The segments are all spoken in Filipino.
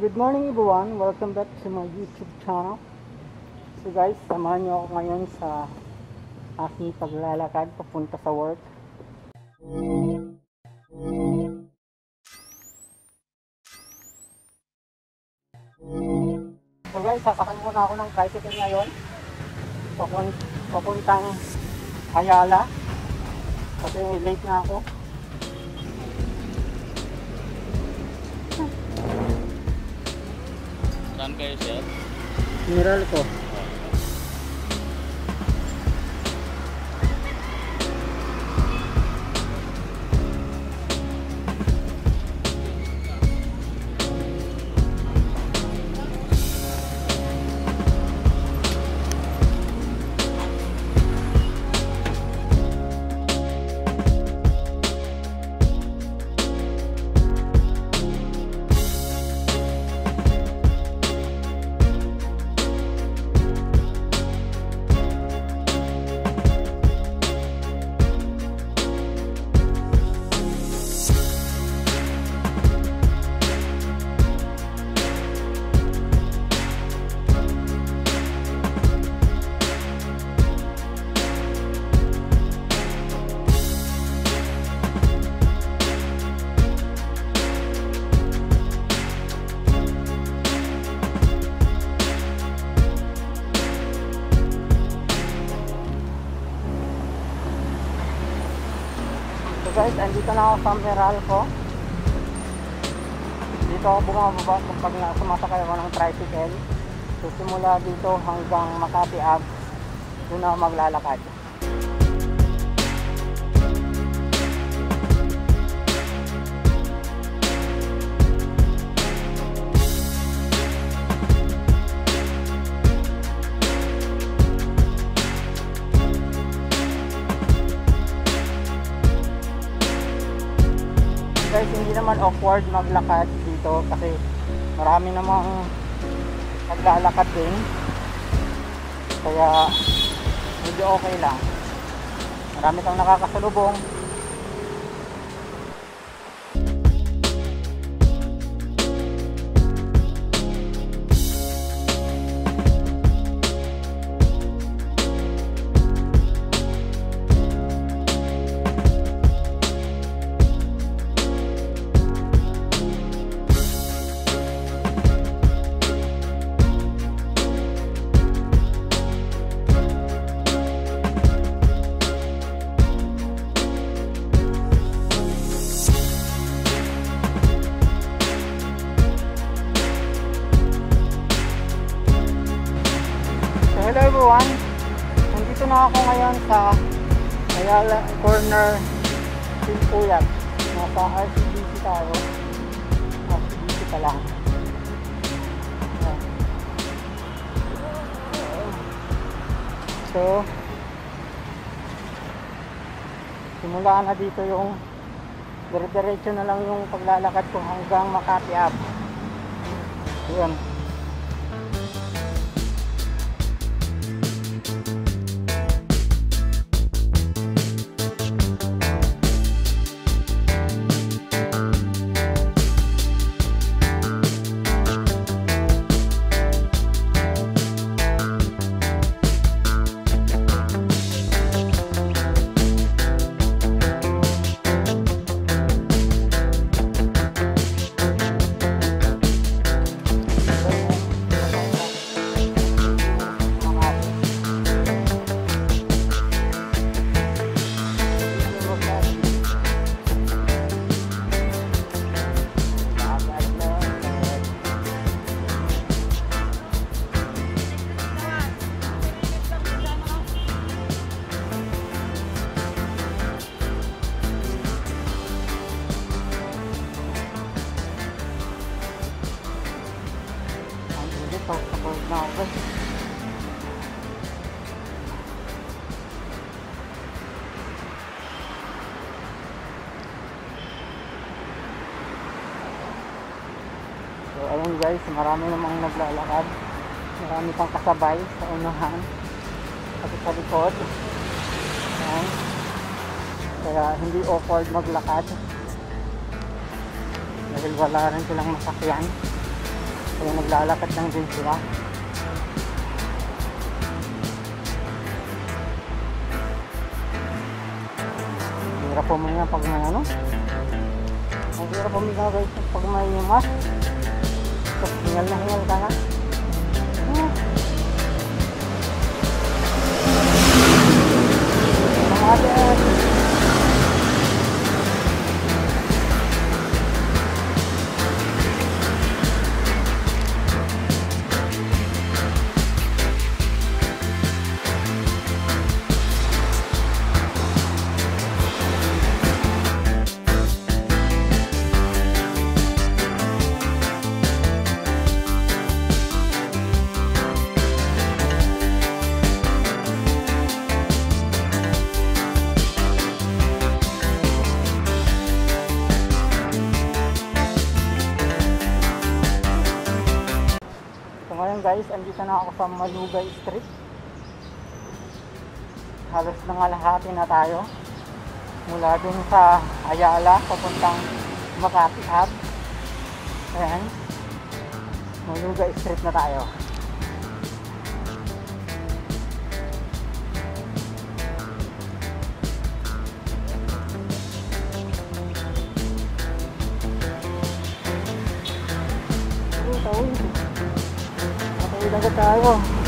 Good morning everyone, welcome back to my YouTube channel. So guys, samahan niyo ako ngayon sa aking paglalakad papunta sa work. So guys, sasakay muna ako ng tricycle ngayon. Papun papuntang Ayala. Kasi late na ako. Saan kayo, sir? Miral ko. Guys, andito na ako sa Meralco. Dito ako bumababa kapag sumasakay ako ng tricycle. So simula dito hanggang Makati Ave, doon ako maglalakad. Awkward maglakad dito kasi marami namang naglalakad din. Kaya medyo okay lang. Marami kang nakakasalubong lang. So Simulaan na dito yung Dire-diretso na lang yung paglalakad ko hanggang Makati Ave Ayan guys, marami namang naglalakad. Marami pang kasabay sa unahan. At sa likod. Ayan. Kaya hindi awkward maglakad. Dahil wala rin silang masakyan. Kaya naglalakad lang din sila. Hirap puminga pag may ano. Ang hirap puminga guys pag may mask. Hingal na hingal ka. Ah. Mga guys, andito na ako sa Malugay Street. Halos nangalahati na tayo. Mula dun sa Ayala, papuntang Makati Hub. Ayan. Malugay Street na tayo. Uy, Có?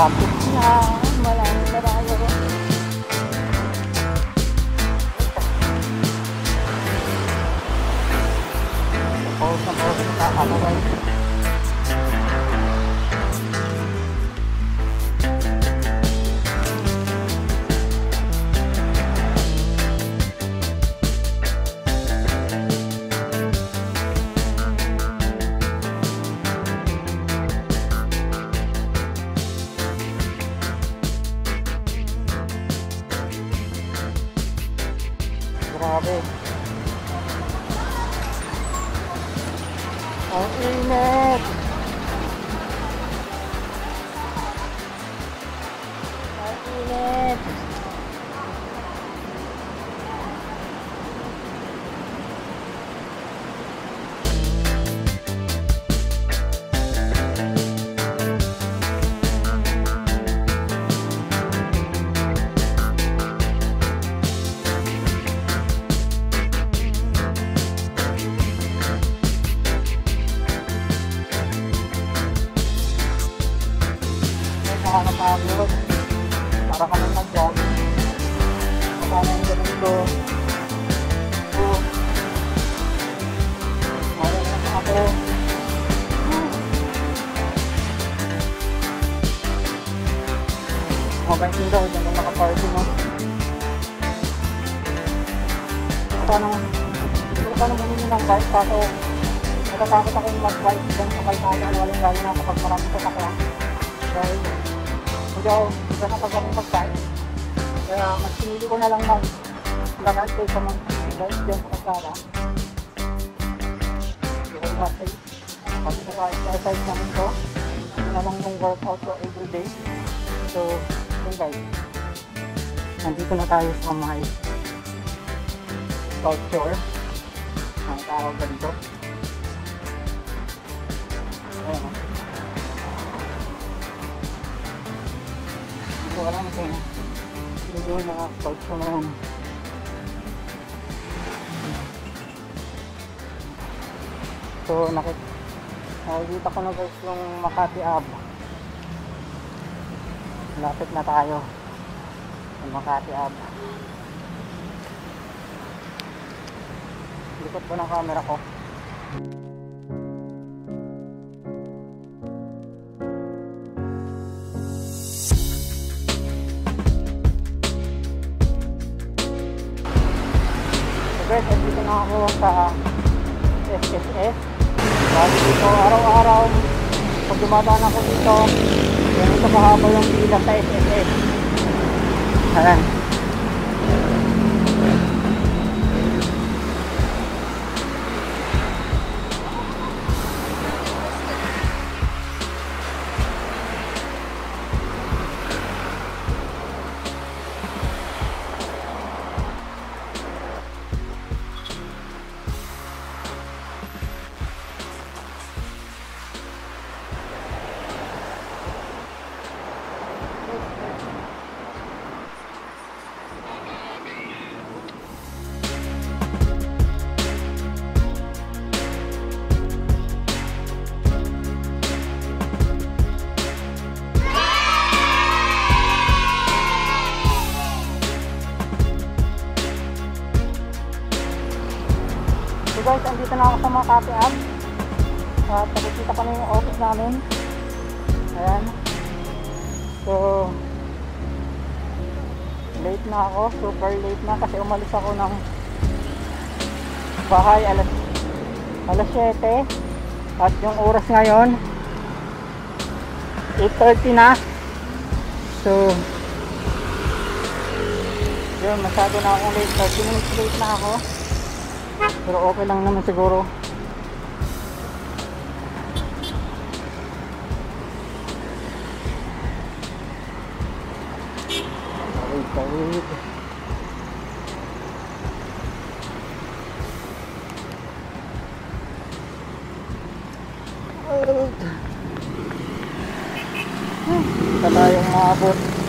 Lapit na. Malami Grabe. Ang init. Paano, paano bumili ng bike? Kaso, natatakot akong mag-bike dyan sa kalsada. Walang lalo na kapag marami sasakyan. Dahil, hindi ako, hindi na pag akong mag-bike. Kaya, mas pinili ko na lang mag lakad kaysa mag-bike dyan sa kalsada. Hindi ko mag-bike. Kasi naka-exercise namin to. Ito na yung workout ko everyday. So, yun guys. Nandito na tayo sa may Shore. Ang tawag ba dito? Ayan. Hindi ko alam kung hindi ko na Shore na. So, nakit nakikita ko na guys yung Makati Ave. Lapit na tayo. Sa Makati Ab. Likot ko ng camera ko. So guys, andito na ako sa SSS. Bali dito araw-araw pag dumadaan ako dito, ganito kahaba yung pila sa SSS. Ayan. Na ako sa mga Makati Ab. At nakikita ko na yung office namin. Ayan. So, late na ako. Super late na kasi umalis ako ng bahay alas alas 7. At yung oras ngayon, 8.30 na. So, yun, masyado na akong late. 30 minutes late na ako. Pero okay lang naman siguro. Tawid, tawid. Ito tayong maabot.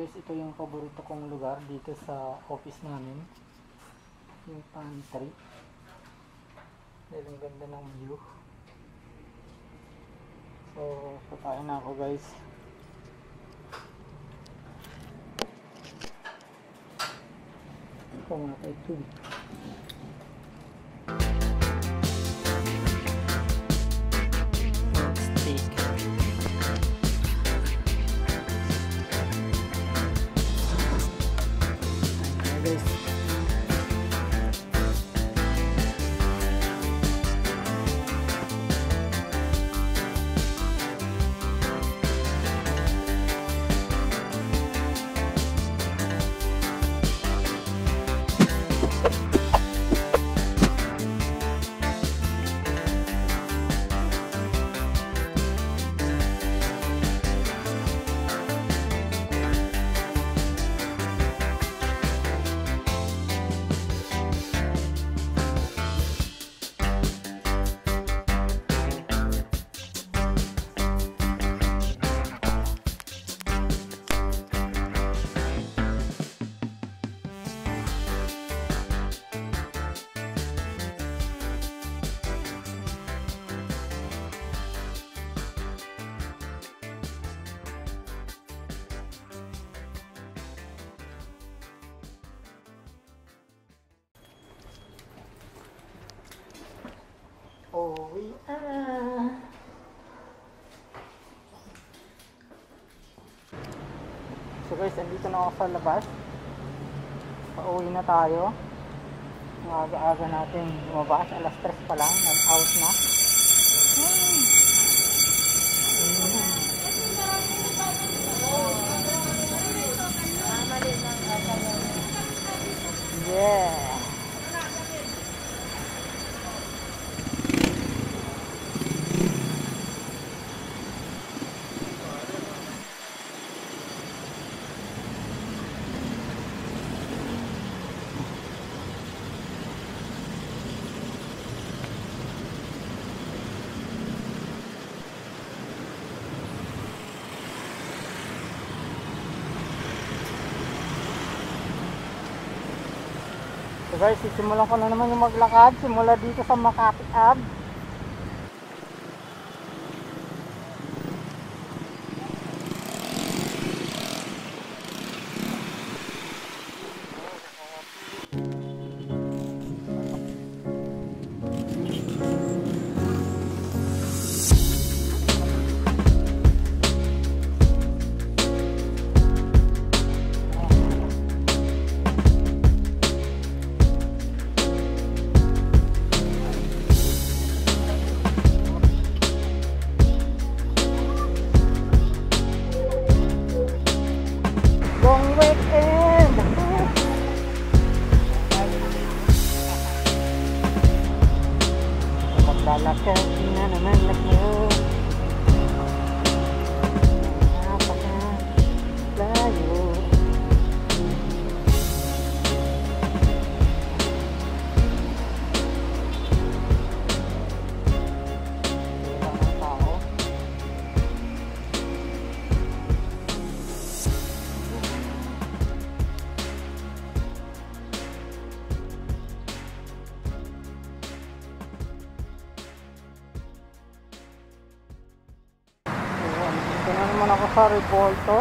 Guys, ito yung paborito kong lugar dito sa office namin. Yung pantry. Dahil ang ganda ng view. So, patayin na ako guys. Ito nga kay We are. So guys, andito na ako sa labas. Pauwi na tayo. Ang aga-aga natin lumabas. Alas 3 pa lang. Nag-out na. Yeah. So guys, sisimulan ko na naman yung maglakad simula dito sa Makati Ave. Ayan, dito na ako sa Revolto.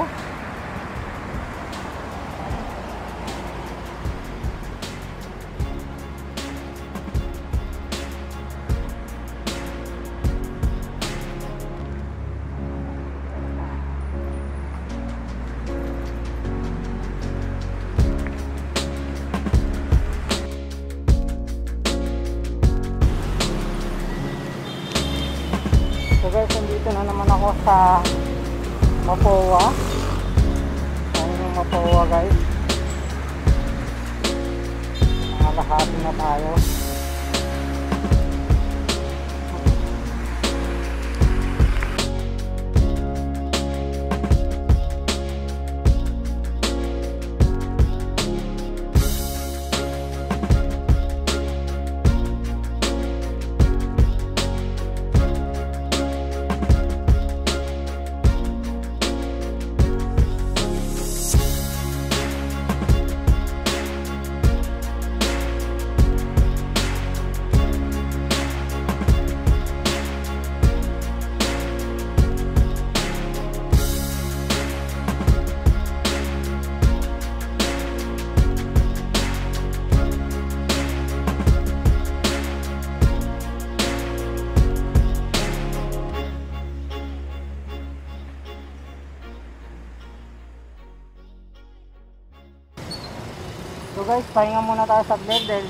Guys, pahinga muna tayo sa blade dahil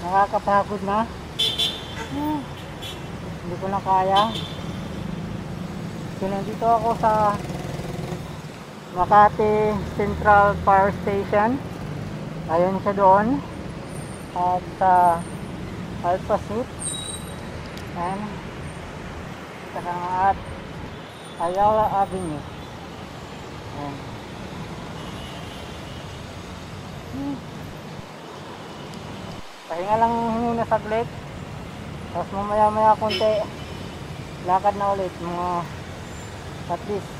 nakakapagod na. Hmm. Hindi ko na kaya. So nandito ako sa Makati Central Power Station. Ayun siya doon. At sa Alpha Suit. Saka at Ayala Avenue. Ayan. Pahinga lang muna saglit. Tapos mamaya maya konti. Lakad na ulit. Mga at least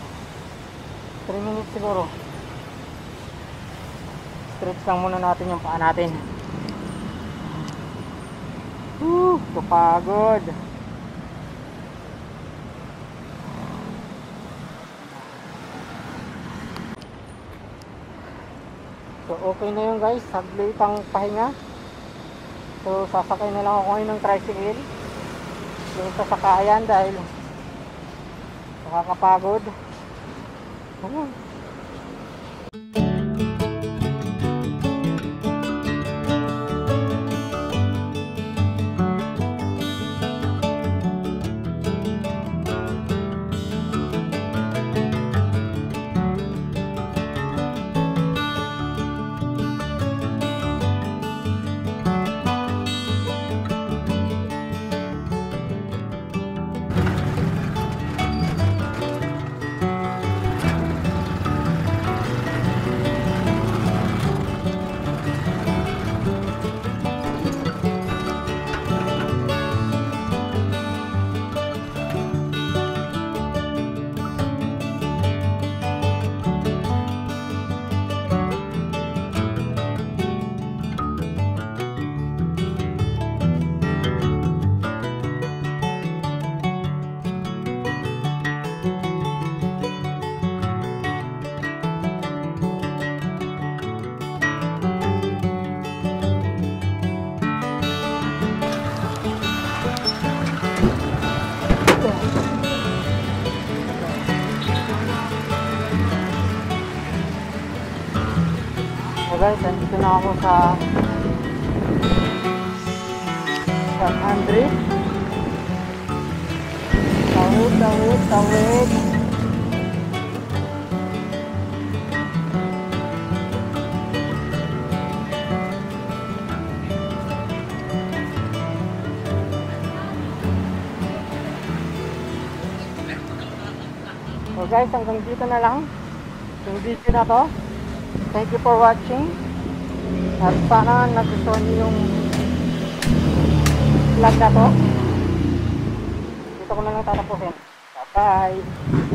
3 minutes siguro. Stretch lang muna natin yung paa natin. Woo, kapagod. So okay na yun guys, saglit ang pahinga. So sasakay na lang ako ngayon ng tricycle. Yung sa sakayan dahil nakakapagod. Uh. Guys, nandito na ako sa San Andres. Tawid, tawid, tawid. So guys, hanggang dito na lang yung video na to. Thank you for watching. At sana nagustuhan niyo yung vlog na to. Dito ko na lang tatapusin. Bye-bye!